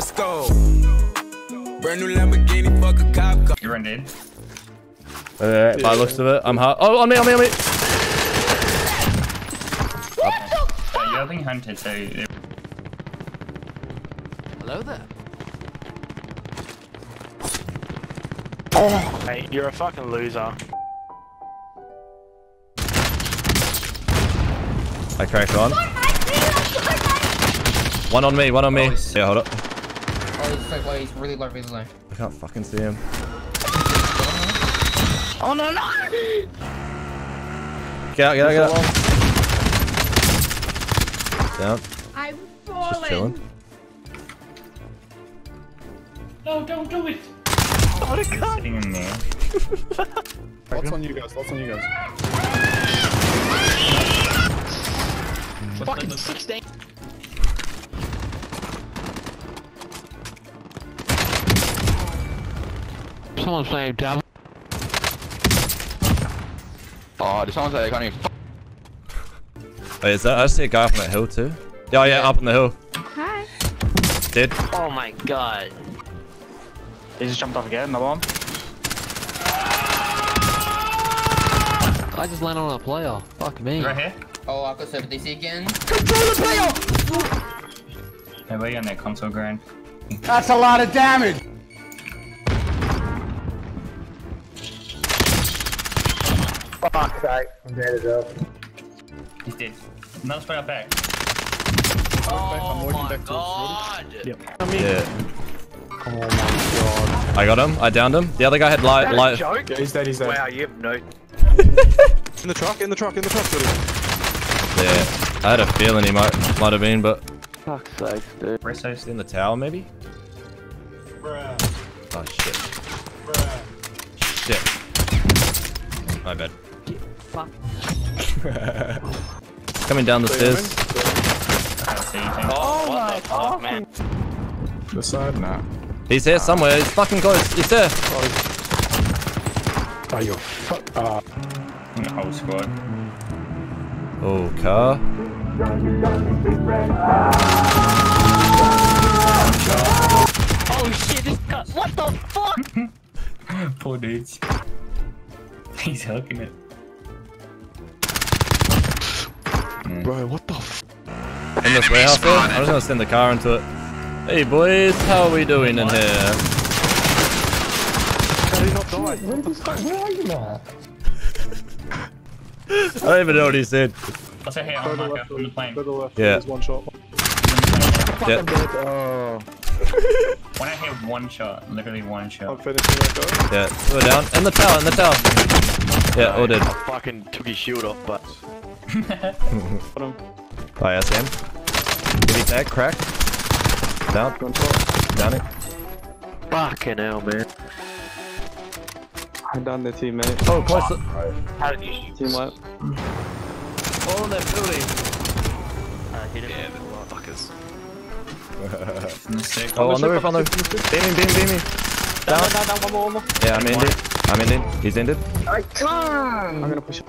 Let's go. Brand new Lamborghini, fuck a cop car. You run dead. Uh, by the looks of it, I'm hard. Oh, on me, on me, on me. Uh, you're being hunted, so Hello there. Hey, you're a fucking loser. I cracked on. One on me, one on me. Nice. Yeah, hold up. Oh, he's like, wait, he's really low, really low. I can't fucking see him. Oh, no, no! Get out, get out, get out. Down. I'm falling. Just chilling. falling. Oh, sitting in there. Lots on you guys, lots on you guys. Fucking 16. Someone's playing devil. Oh, did someone say they can't even Wait, oh, is that? I see a guy up on that hill too. Yeah, yeah, up on the hill. Hi. Dead. Oh my god. He just jumped off again, another one. I just landed on a player. Fuck me. Right here. Oh, I got 7 DC again. Control the player! Hey, where you on that console grind? That's a lot of damage. Fuck. I'm dead as well. He's dead. Another spot out back. Oh I'm working back towards Rudy. Yeah. Oh my god. I got him. I downed him. The other guy had light. light. Joke? Yeah, he's dead, he's dead. Wow, you have no. In the truck, in the truck, in the truck, Rudy. Yeah. I had a feeling he might might have been, but Fuck's sake, dude. Restos. in the tower maybe. Bruh. Oh shit. Bruh. Shit. My bad. Coming down the stairs. I don't. Oh, what the fuck, man. The side? Nah. He's here somewhere. He's fucking close. He's there. Oh, you're fuck. Uh, In the whole squad. Oh, car. Oh shit, this guy. What the fuck? Poor dudes. He's hooking it. Mm. bro, what the f? In this warehouse there. I'm just gonna send the car into it. Hey boys, how are we doing in here? How did he not die? I don't even know what he said. What's that here Go on to the left, on the plane? go to the left. Yeah. There's one shot. Yeah. Oh, When I hear one shot, literally one shot. I'm shot. finishing that guy. Yeah, two are down. In the tower, in the tower. Yeah, all dead. I fucking took his shield off, but. Got him. By SM. Heavy tag, crack. Down. Down it. Fucking hell, man. I'm down there, teammate. Oh, close. to- How did you shoot? Teammate. Oh, that building. Uh, hit him. Yeah, fuckers? In the circle. Oh, on the roof, on the roof. Beaming, beaming, beaming. Down, down, down, one more, one more. Yeah, I'm ended. I'm ended. He's ended. I'm gonna push it.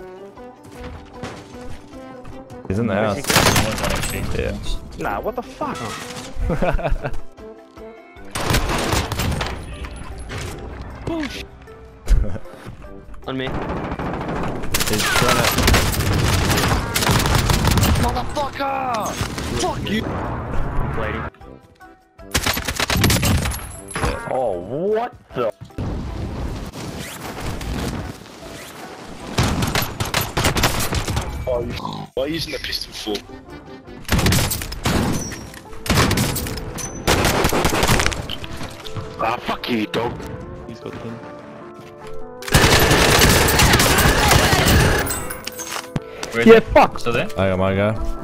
He's in the house. Was. Yeah. Nah, what the fuck? On me. He's trying to. Motherfucker! Fuck you! Waiting. Oh, what the? Why are you using the pistol for? Ah, fuck you, dog. He's got him. Where is Yeah, fuck. Still there? I got my guy.